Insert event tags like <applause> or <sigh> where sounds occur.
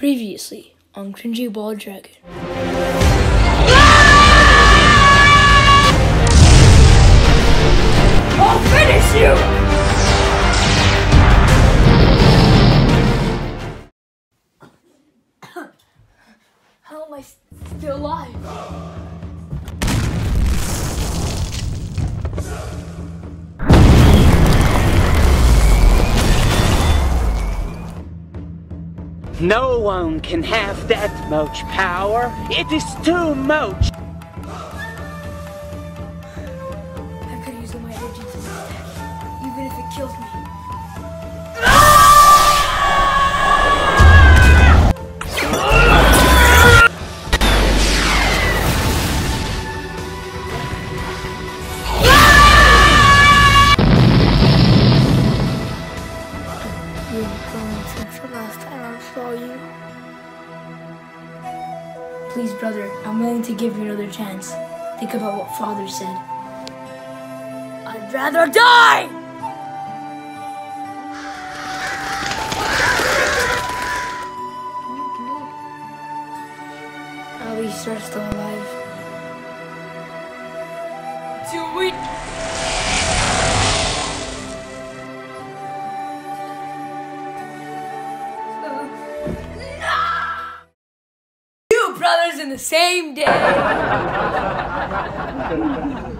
Previously on Cringy Ball Dragon. I'll finish you! <coughs> How am I still alive? No one can have that much power. It is too much. I could use my energy to this attack, even if it kills me. You've grown since the last time You. Please, brother, I'm willing to give you another chance. Think about what father said. I'd rather die! At least you're still alive. Do it! Brothers in the same day! <laughs>